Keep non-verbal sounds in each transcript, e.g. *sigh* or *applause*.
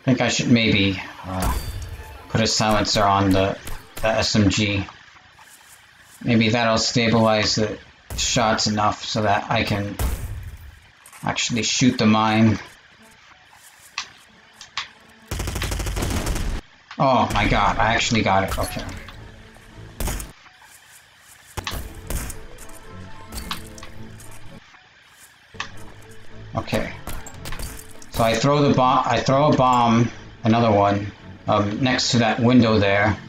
I think I should maybe uh, put a silencer on the, the SMG. Maybe that'll stabilize the shots enough so that I can actually shoot the mine. Oh my god, I actually got it. Okay. Okay. So I throw the bomb. I throw a bomb, another one, um, next to that window there. *sighs*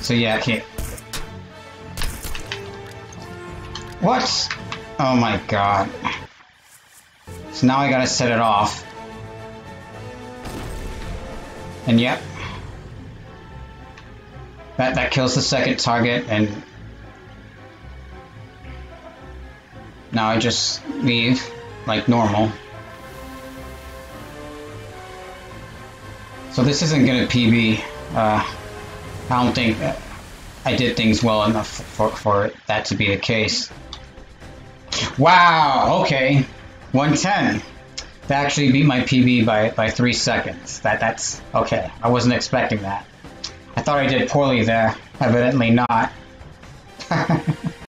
So yeah, okay. What? Oh my god. So now I gotta set it off. And yep, that, that kills the second target, and now I just leave like normal. So this isn't gonna PB. Uh, I don't think I did things well enough for, for that to be the case. Wow, okay. 110. That actually beat my PB by, by three seconds. That That's okay. I wasn't expecting that. I thought I did poorly there. Evidently not. *laughs*